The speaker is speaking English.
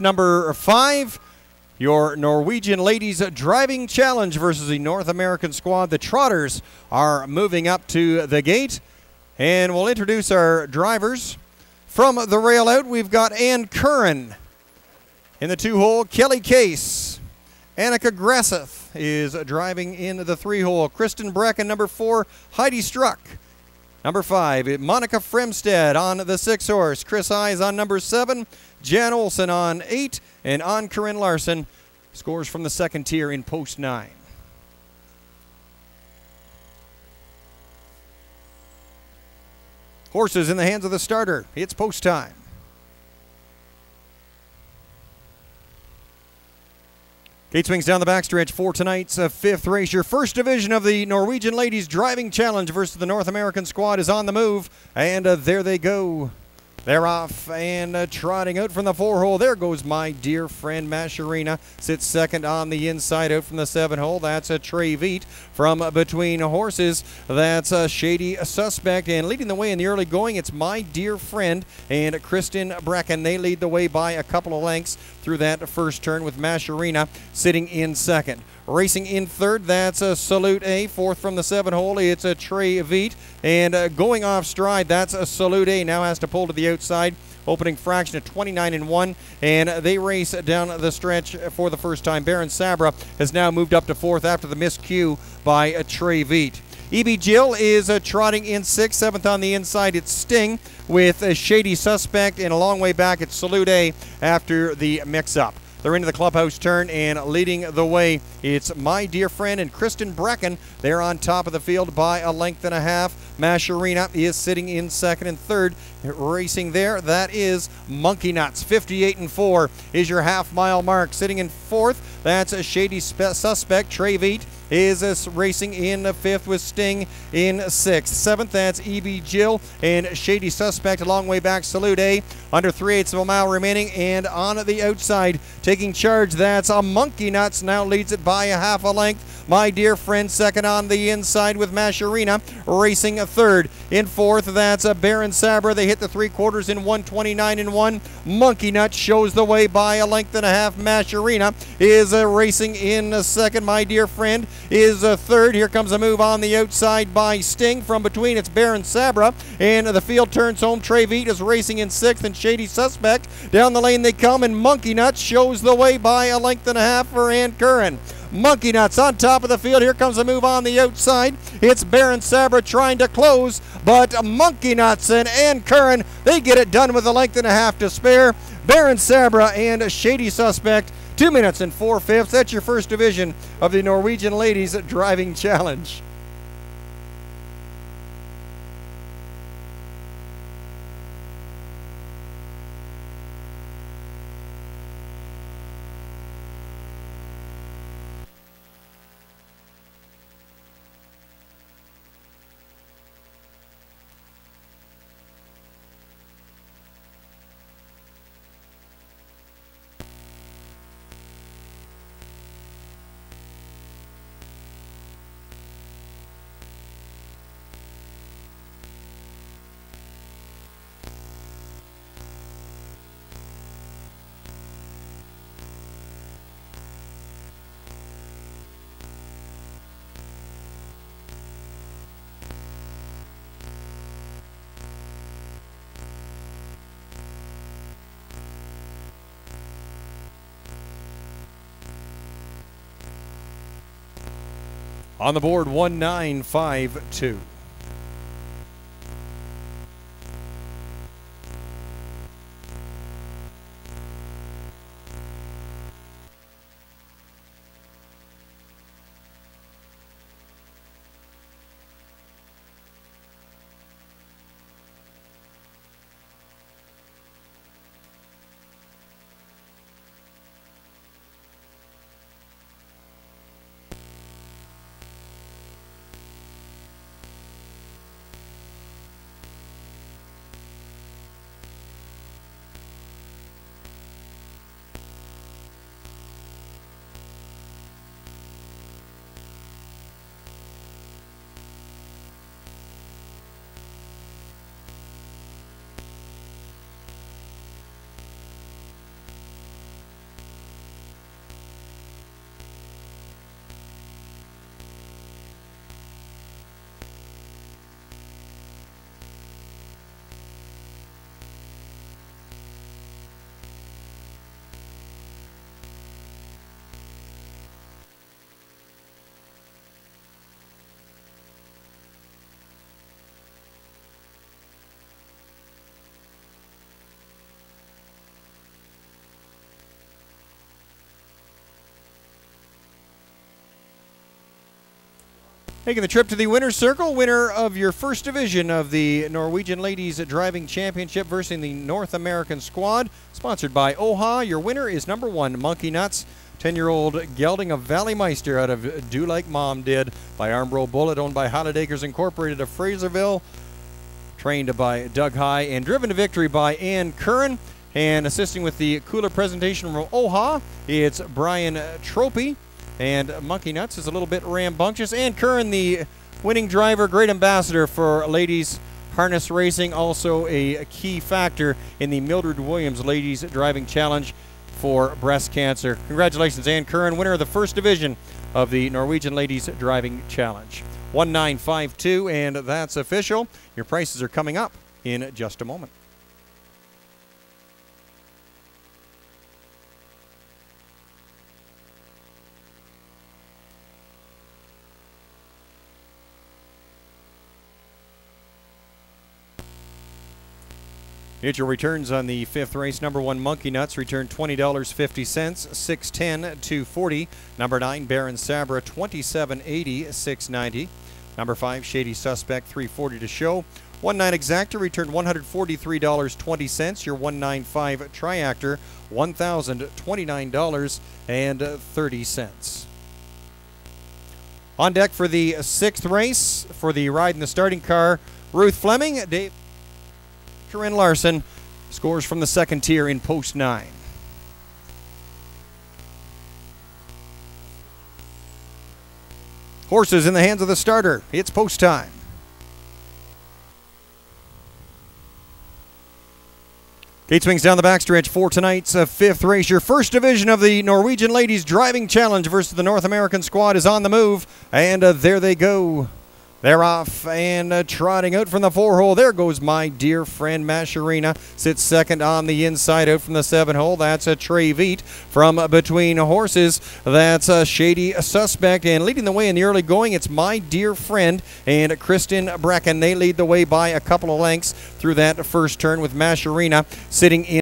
number five. Your Norwegian Ladies Driving Challenge versus the North American squad. The Trotters are moving up to the gate. And we'll introduce our drivers. From the rail out, we've got Ann Curran. In the two hole, Kelly Case. Annika Gresseth is driving in the three hole. Kristin Brekken, number four, Heidi Struck. Number five, Monica Fremstead on the six horse. Chris Eyes on number seven. Jan Olson on eight. And on Corinne Larsen scores from the second tier in post nine. Horses in the hands of the starter. It's post time. Gate swings down the backstretch for tonight's uh, fifth race. Your first division of the Norwegian Ladies Driving Challenge versus the North American squad is on the move. And uh, there they go. They're off and uh, trotting out from the four hole. There goes my dear friend Mascherina. Sits second on the inside out from the seven hole. That's a Trey Veet from between horses. That's a shady suspect. And leading the way in the early going, it's my dear friend and Kristin Brekken. They lead the way by a couple of lengths through that first turn with Mascherina sitting in second. Racing in third, that's a Salute A. Fourth from the seven hole, it's a Trey Veet. And uh, going off stride, that's a Salute A. Now has to pull to the outside. Opening fraction of 29 and 1, and they race down the stretch for the first time. Baron Sahbra has now moved up to fourth after the miscue by a Trey Veet. EB Jill is uh, trotting in sixth, seventh on the inside. It's Sting with a Shady Suspect, and a long way back. It's Salute A after the mix up. They're into the clubhouse turn and leading the way. It's my dear friend and Kristin Brekken. They're on top of the field by a length and a half. Mascherina is sitting in second and third. Racing there, that is Monkey Nuts. 58 and 4 is your half mile mark. Sitting in fourth, that's a shady suspect, Trey Veet is racing in fifth with Sting in sixth. Seventh, that's EB Jill and Shady Suspect a long way back. Salute A under three eighths of a mile remaining and on the outside taking charge. That's a Monkey Nuts now leads it by a half a length. My dear friend, second on the inside with Mascherina, racing a third. In fourth, that's a Baron Sahbra. They hit the three quarters in 129 and 1. Monkey Nut shows the way by a length and a half. Mascherina is uh, racing in a second. My dear friend is a third. Here comes a move on the outside by Sting. From between, it's Baron Sahbra. And the field turns home. Trey Veet is racing in sixth, and Shady Suspect. Down the lane they come, and Monkey Nut shows the way by a length and a half for Ann Curran. Monkey Nuts on top of the field. Here comes a move on the outside. It's Baron Sahbra trying to close, but Monkey Nuts and Ann Curran, they get it done with a length and a half to spare. Baron Sahbra and a Shady Suspect, two minutes and four fifths. That's your first division of the Norwegian Ladies Driving Challenge. On the board, 1952. Making the trip to the winner's circle, winner of your first division of the Norwegian Ladies Driving Championship versus the North American squad, sponsored by OHA. Your winner is number one, Monkey Nuts. 10 year old gelding of Valleymeister out of Do Like Mom Did by Armbro Bullet, owned by Holiday Acres Incorporated of Fraserville, trained by Doug Hie, and driven to victory by Ann Curran. And assisting with the cooler presentation from OHA, it's Brian Tropy. And Monkey Nuts is a little bit rambunctious. And Curran, the winning driver, great ambassador for ladies harness racing, also a key factor in the Mildred Williams Ladies Driving Challenge for breast cancer. Congratulations, Ann Curran, winner of the first division of the Norwegian Ladies Driving Challenge. 1952, and that's official. Your prices are coming up in just a moment. Mutual returns on the fifth race. Number one, Monkey Nuts, returned $20.50, 610 240. Number nine, Baron Sahbra, 2780 690. Number five, Shady Suspect, 340 to show. One nine exacta returned $143.20. Your 195 triactor, $1,029.30. On deck for the sixth race for the ride in the starting car, Ruth Fleming, Dave. Corinne Larsen scores from the second tier in post nine. Horses in the hands of the starter. It's post time. Gate swings down the backstretch for tonight's uh, fifth race. Your first division of the Norwegian Ladies Driving Challenge versus the North American squad is on the move. And uh, there they go. They're off and uh, trotting out from the four hole. There goes my dear friend Mascherina. Sits second on the inside out from the seven hole. That's a Trey Veet from between horses. That's a Shady Suspect. And leading the way in the early going, it's my dear friend and Kristin Brekken. They lead the way by a couple of lengths through that first turn with Mascherina sitting in.